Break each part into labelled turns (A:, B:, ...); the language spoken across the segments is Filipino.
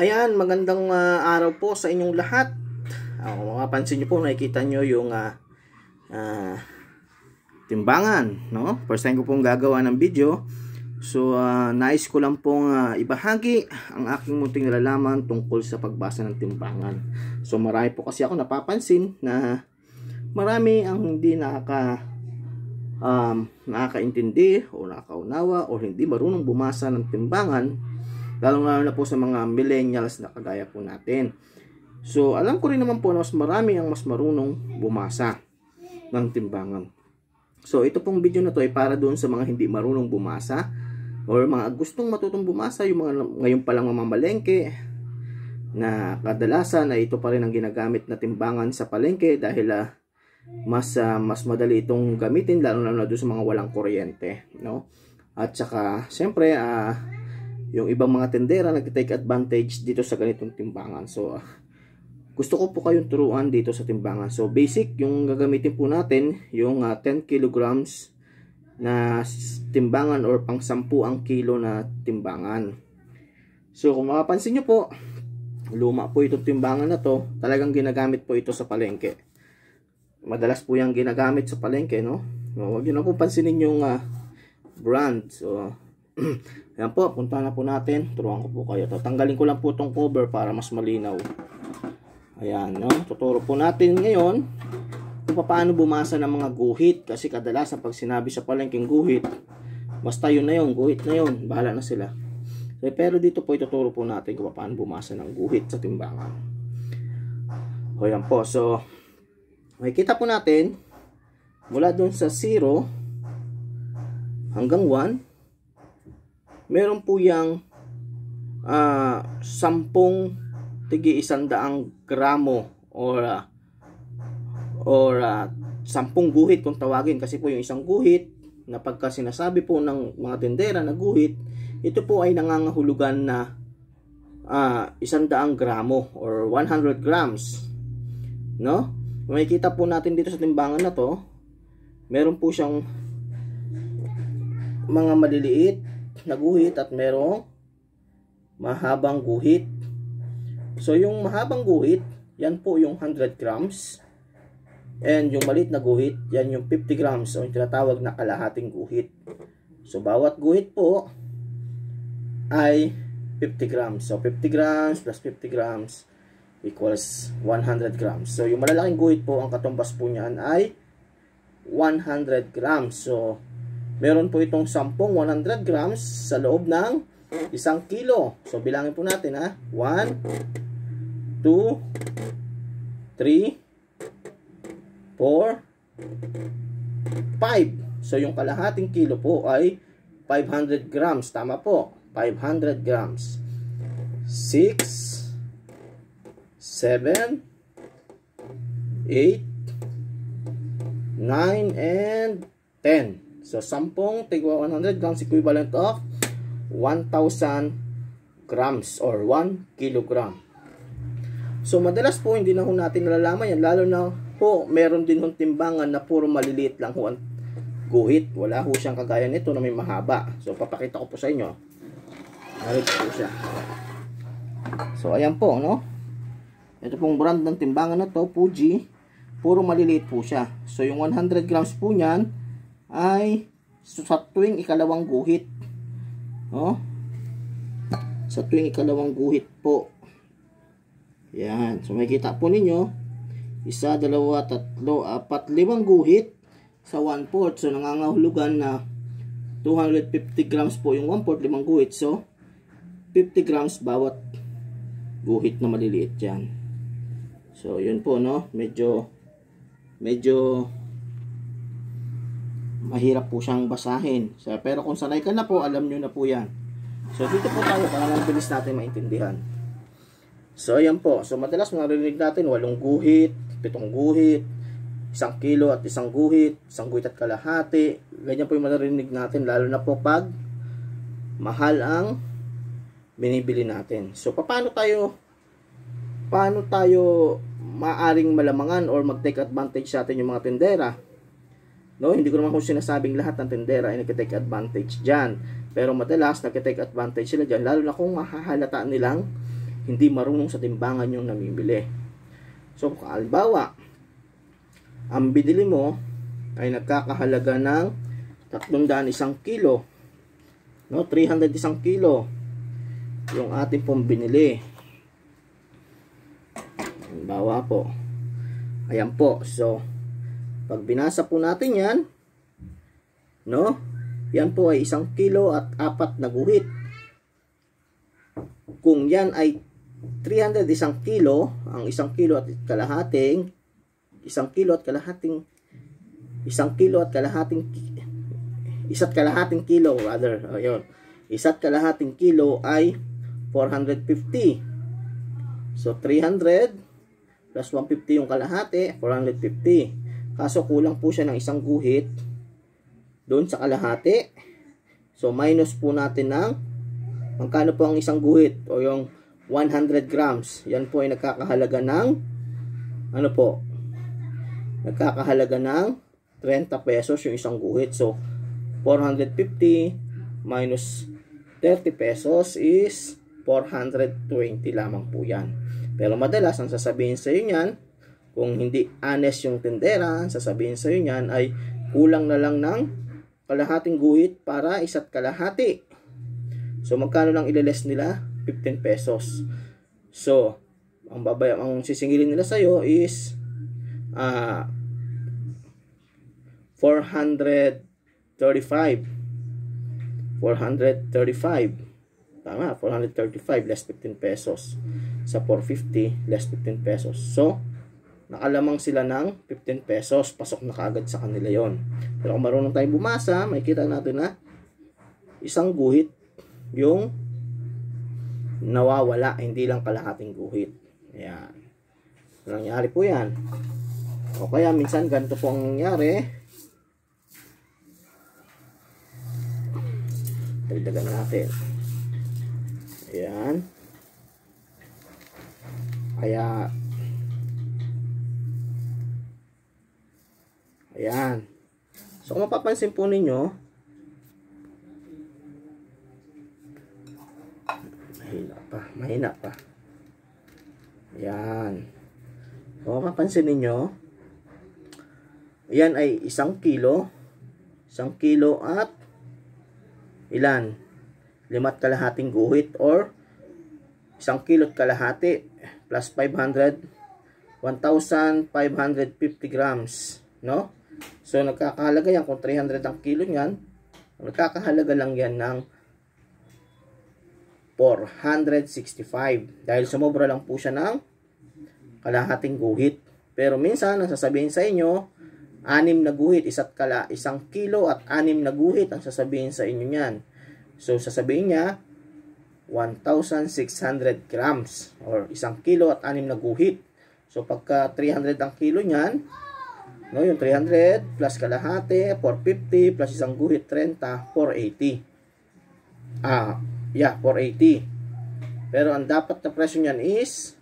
A: Ayan, magandang uh, araw po sa inyong lahat. Uh, mapapansin nyo po, nakikita nyo yung uh, uh, timbangan. No? First time ko pong gagawa ng video. So, uh, nais ko lang pong uh, ibahagi ang aking munting nalalaman tungkol sa pagbasa ng timbangan. So, marami po kasi ako napapansin na marami ang hindi nakaka um, nakakaintindi o nakakaunawa o hindi marunong bumasa ng timbangan Lalong-lalo na po sa mga millennials na kagaya po natin. So, alam ko rin naman po na mas marami ang mas marunong bumasa ng timbangan. So, ito pong video na to ay para doon sa mga hindi marunong bumasa or mga gustong matutong bumasa, yung mga ngayon pa lang mamamalengke na kadalasan na ito pa rin ang ginagamit na timbangan sa palengke dahil uh, mas uh, mas madali itong gamitin lalo na doon sa mga walang kuryente, no? At saka, siyempre, ah, uh, yung ibang mga tendera nag-take advantage dito sa ganitong timbangan. So, gusto ko po kayong turuan dito sa timbangan. So, basic, yung gagamitin po natin, yung uh, 10 kilograms na timbangan or pang 10 ang kilo na timbangan. So, kung makapansin nyo po, luma po itong timbangan na to. Talagang ginagamit po ito sa palengke. Madalas po yung ginagamit sa palengke, no? Huwag nyo na po pansinin yung uh, brand. So, Yan po, punta na po natin. Turuan ko po kayo. Tatanggalin ko lang po itong cover para mas malinaw. Ayan, no? Tuturo po natin ngayon kung paano bumasa ng mga guhit. Kasi kadalasan pag sinabi sa palengking guhit, basta yun na yun, guhit na yun. Bahala na sila. Eh, pero dito po ituturo po natin kung paano bumasa ng guhit sa timbangan. O yan po. So, makikita po natin mula dun sa 0 hanggang 1 meron po yang uh, sampung tigi isandaang gramo or uh, or uh, sampung guhit kung tawagin. Kasi po yung isang guhit na pagka sinasabi po ng mga tendera na guhit ito po ay nangangahulugan na uh, isandaang gramo or 100 grams no? Makikita po natin dito sa timbangan na to meron po siyang mga maliliit na guhit at merong mahabang guhit. So yung mahabang guhit, yan po yung 100 grams. And yung maliit na guhit, yan yung 50 grams o yung tinatawag na kalahating guhit. So bawat guhit po ay 50 grams. So 50 grams plus 50 grams equals 100 grams. So yung malalaking guhit po, ang katumbas po niyan ay 100 grams. So meron po itong 10 100 grams sa loob ng isang kilo. So, bilangin po natin ha. 1, 2, 3, 4, 5. So, yung kalahating kilo po ay 500 grams. Tama po. 500 grams. 6, 7, 8, 9, and 10. So, 10 tigwa 100 grams equivalent of 1,000 grams or 1 kilogram. So, madalas po hindi na ho natin nalalaman yan. Lalo na po, meron din hong timbangan na puro maliliit lang ho guhit. Wala ho siyang kagaya nito na may mahaba. So, papakita ko po sa inyo. Narito po siya. So, ayan po, no? Ito pong brand ng timbangan na to, Fuji. Puro maliliit po siya. So, yung 100 grams po niyan, ay sa tuwing ikalawang guhit. Oh. Sa tuwing ikalawang guhit po. Yan. So makikita po ninyo, isa, dalawa, tatlo, apat, limang guhit sa 1 fourth. So nangangahulugan na 250 grams po yung 1 fourth, limang guhit. So 50 grams bawat guhit na maliliit yan. So yun po no, medyo medyo mahirap po siyang basahin. So, pero kung sanay ka na po, alam nyo na po yan. So, dito po tayo para lang bilis natin maintindihan. So, ayan po. So, madalas marinig natin, walong guhit, pitong guhit, isang kilo at isang guhit, isang guhit at kalahati. Ganyan po yung marinig natin, lalo na po pag mahal ang binibili natin. So, paano tayo paano tayo maaring malamangan or mag-take advantage sa atin yung mga tendera? No, hindi ko naman kung sinasabing lahat ng tendera ay nagtitake advantage dyan. Pero madalas nagtitake advantage sila dyan, lalo na kung mahahalata nilang hindi marunong sa timbangan yung namimili. So, halimbawa, ang binili mo ay nagkakahalaga ng 300 isang kilo. No, 300 isang kilo yung ating pong binili. Halimbawa po. Ayan po. So, pag binasa po natin yan, no, yan po ay isang kilo at apat na guhit. Kung yan ay 300 isang kilo, ang isang kilo at kalahating, isang kilo at kalahating, isang kilo at kalahating, isa't kalahating kilo, rather, ayun, isa't kalahating kilo ay 450. So, 300 plus 150 yung kalahati, 450. Kaso, kulang po siya ng isang guhit doon sa kalahati. So, minus po natin ng magkano po ang isang guhit o yung 100 grams. Yan po ay nagkakahalaga ng ano po? Nagkakahalaga ng 30 pesos yung isang guhit. So, 450 minus 30 pesos is 420 lamang po yan. Pero madalas, ang sasabihin sa inyo kung hindi honest yung tindera, ang sasabihin sa inyo yan ay kulang na lang ng kalahating guhit para isa't kalahati. So, magkano lang ililes nila? 15 pesos. So, ang babay ang sisingilin nila sa iyo is uh, 435. 435. Tama, 435 less 15 pesos. Sa 450 less 15 pesos. So, nakalamang sila ng 15 pesos. Pasok na kaagad sa kanila yon. Pero kung marunong tayong bumasa, makikita natin na isang guhit yung nawawala, hindi lang kalahating guhit. Ayan. Nangyari po yan. O kaya minsan ganito po ang nangyari. Dagdagan natin. Ayan. Kaya Ayan. So, kung mapapansin po ninyo, mahina pa, mahina pa. Ayan. Kung mapapansin ninyo, yan ay isang kilo, isang kilo at ilan? Limat kalahating guhit or isang kilo at kalahati plus 500 1,550 grams no? So, nagkakahalaga yan, kung 300 ang kilo niyan, nagkakahalaga lang yan ng 465. Dahil sumobra lang po siya ng kalahating guhit. Pero minsan, ang sasabihin sa inyo, anim na guhit, isa't kala, isang kilo at anim na guhit ang sasabihin sa inyo niyan. So, sasabihin niya, 1,600 grams or isang kilo at anim na guhit. So, pagka 300 ang kilo niyan, No, yung 300 plus kalahati, 450 plus isang guhit 30, 480. Ah, yeah, 480. Pero ang dapat na presyo niyan is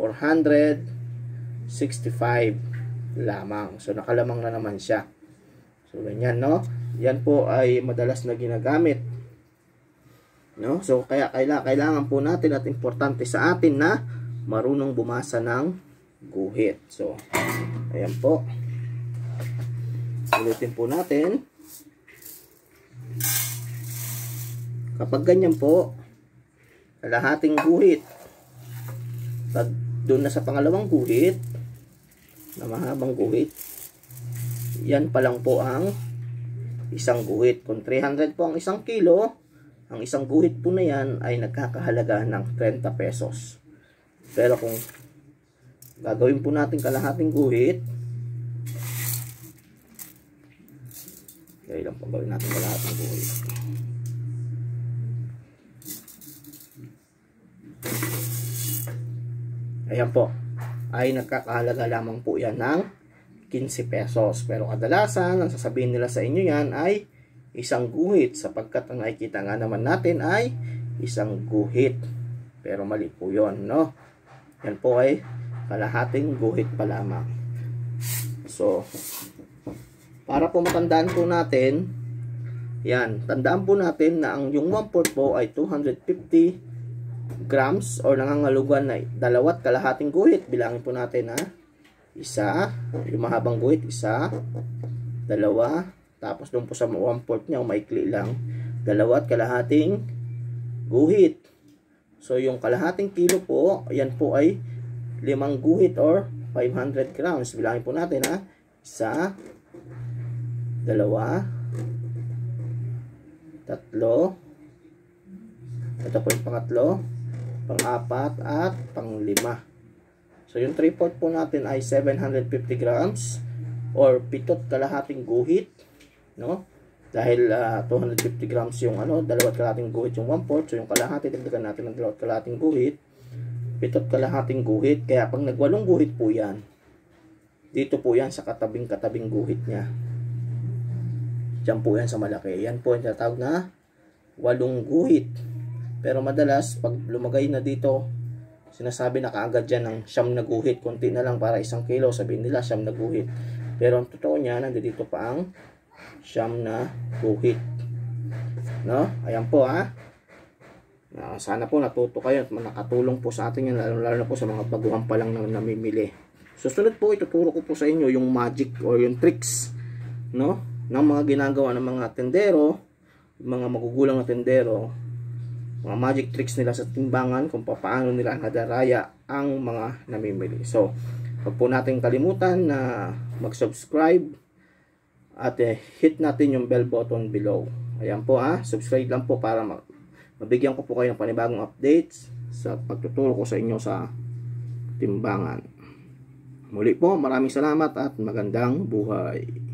A: 465 lamang. So nakalamang na naman siya. So ganyan, no? Yan po ay madalas na ginagamit. No? So kaya kailangan po natin at importante sa atin na marunong bumasa ng guhit. So ayan po. Ulitin po natin. Kapag ganyan po, kalahating guhit. Pag doon na sa pangalawang guhit, na mahabang guhit, yan pa lang po ang isang guhit. Kung 300 po ang isang kilo, ang isang guhit po na yan ay nagkakahalaga ng 30 pesos. Pero kung gagawin po natin kalahating guhit, Kaya lang po gawin natin lahat ng buhay. Ayan po. Ay nagkakahalaga lamang po yan ng 15 pesos. Pero kadalasan, ang sasabihin nila sa inyo yan ay isang guhit. Sapagkat ang nakikita nga naman natin ay isang guhit. Pero mali po yon no? Yan po ay kalahating guhit pa lamang. So, para po matandaan po natin, yan, tandaan po natin na ang yung 1 port po ay 250 grams or nangangalugan na dalawat kalahating guhit. Bilangin po natin ha. Isa, yung mahabang guhit, isa, dalawa, tapos doon po sa 1 fourth niya, maikli lang, dalawat kalahating guhit. So yung kalahating kilo po, yan po ay limang guhit or 500 grams. Bilangin po natin ha. Isa, dalawa, tatlo, ito po yung pangatlo, pang-apat, at pang-lima. So, yung 3 4 po natin ay 750 grams or pitot kalahating guhit, no? Dahil uh, ah, 250 grams yung ano, dalawat kalahating guhit yung 1 4 so yung kalahati, dagdagan natin ng dalawat kalahating guhit, pitot kalahating guhit. Kaya pag nagwalong guhit po yan, dito po yan sa katabing-katabing guhit niya. Diyan po yan sa malaki. Yan po yung tinatawag na walong guhit. Pero madalas, pag lumagay na dito, sinasabi na kaagad dyan ng siyam na guhit. Kunti na lang para isang kilo. Sabihin nila siyam na guhit. Pero ang totoo niya, nandito pa ang siyam na guhit. No? Ayan po ha. Sana po natuto kayo at nakatulong po sa atin yan lalo, lalo po sa mga baguhan pa lang na namimili. Susunod po ituturo ko po sa inyo yung magic or yung tricks no ng mga ginagawa ng mga tendero, mga magugulang na tendero mga magic tricks nila sa timbangan kung paano nila nadaraya ang mga namimili. So, wag po natin kalimutan na mag-subscribe at eh, hit natin yung bell button below. Ayan po ha, subscribe lang po para mabigyan ko po kayo ng panibagong updates sa pagtuturo ko sa inyo sa timbangan. Muli po, maraming salamat at magandang buhay.